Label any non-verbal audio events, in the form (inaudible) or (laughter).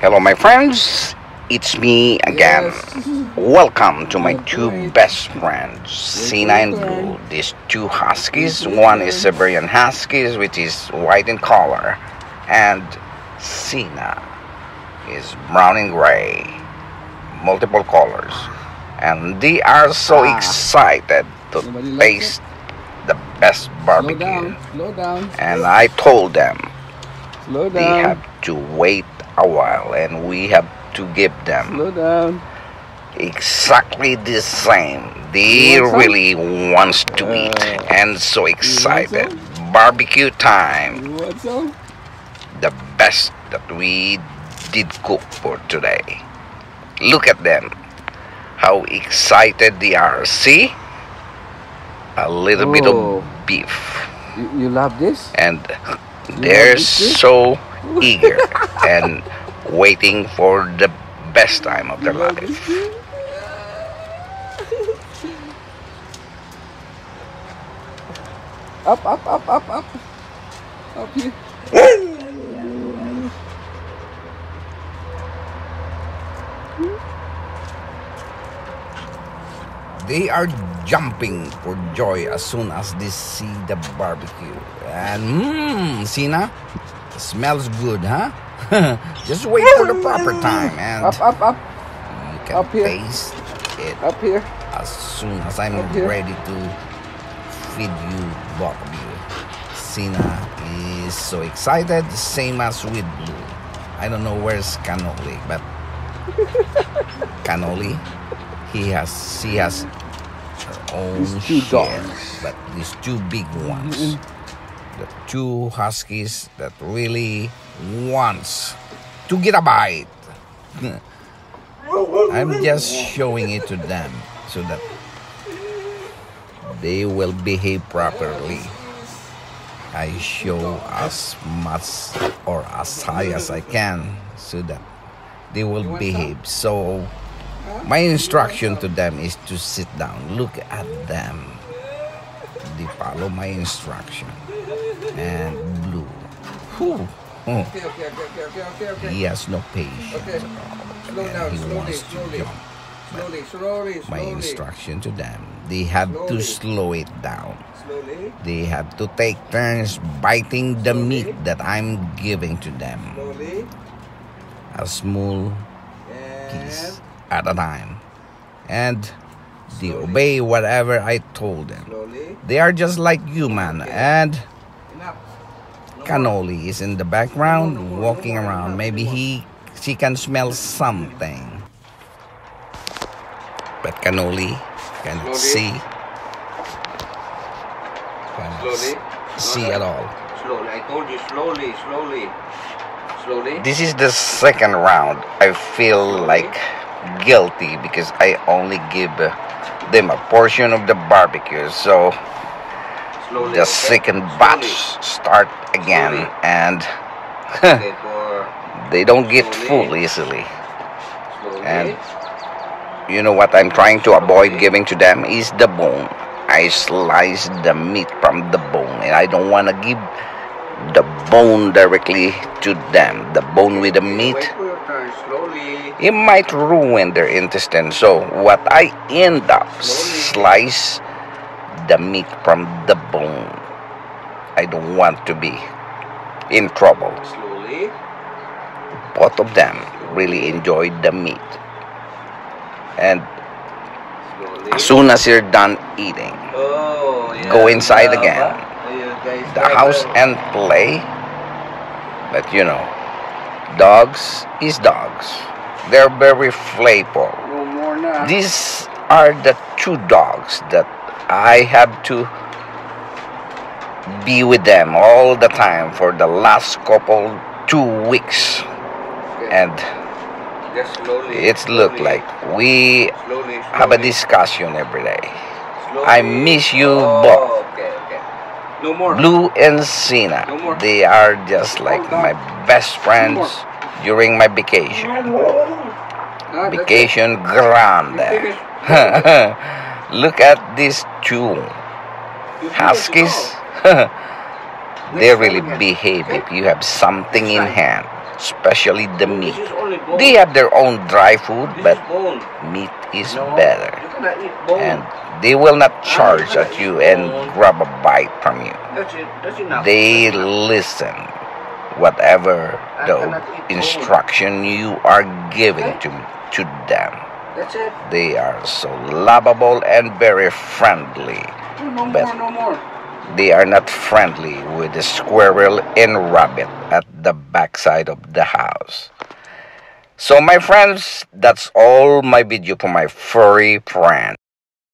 Hello, my friends. It's me again. (laughs) Welcome to my two best friends, Sina and Blue. These two huskies. One is Siberian Huskies, which is white in color, and Sina is brown and gray, multiple colors. And they are so Ah. excited to taste the best Slow barbecue. down, slow down, And I told them slow they down, have to wait a while and we have to give them exactly the same they want really wants to eat Uh, and so excited. barbecue time. You the best that we did cook for today. Look at them. How excited they are. See? A little bit Oh. of beef. You, you love this? and they're this? so (laughs) eager and waiting for the best time of their life. Up, up, up, up, up. Up here. They are jumping for joy as soon as they see the barbecue. And mmm, Sina, smells good, huh? (laughs) Just wait for the proper time and Up, up, up, you can up here. taste it up here. as soon as I'm ready to feed you you. Sina is so excited, the same as with Blue. I don't know where's Canoli, but (laughs) Canoli, he has she has her own share, dogs. but these two big mm-hmm. ones, Mm-mm. the two huskies that really wants to get a bite. (laughs) I'm just showing it to them so that they will behave properly. I show as much or as high as I can so that they will behave. So, my instruction to them is to sit down. Look at them. They follow my instruction. And blue. Whew. Oh, Okay, okay, okay, okay, okay, okay, he has no patience Okay. at all. Slow down, he slowly, wants to slowly. jump. Slowly, slowly, My instruction to them, they have to slow it down. Slowly, They have to take turns biting the meat that I'm giving to them, slowly. a small And piece at a time. And they obey whatever I told them. They are just like you, man. And. Canoli is in the background walking around. Maybe he she can smell something. But Canoli cannot see. Cannot Slowly. see at all. Slowly. I told you slowly, slowly. Slowly. This is the second round. I feel like guilty because I only give them a portion of the barbecue. So Slowly. the okay? second Slowly. batch start again Slowly. and (laughs) they don't get full easily. And you know what I'm trying to avoid giving to them is the bone. I slice the meat from the bone and I don't want to give the bone directly to them. The bone with the meat Wait for your turn. Slowly. it might ruin their intestine. So what I end up Slowly. slice the meat from the bone. I don't want to be in trouble. Slowly. Both of them really enjoyed the meat. And Slowly. as soon as you're done eating, Oh, yeah. Go inside Yeah, again. the house and play. But you know, dogs is dogs. They're very playful. These are the two dogs that I have to be with them all the time for the last couple two weeks. Okay. And it's look like we slowly, have a discussion every day. I miss you oh, both. No more. Blue and Sina. No they are just like my best friends during my vacation. Ah. Vacation grande. (laughs) Look at these two huskies. (laughs) they really behave okay? if you have something in hand. especially the meat. This is only bone. They have their own dry food, This but meat is better. And they will not charge at you and grab a bite from you. They listen whatever the instruction you are giving to, to them. They are so lovable and very friendly. But- They are not friendly with the squirrel and rabbit at the backside of the house. So, my friends, that's all my video for my furry friend.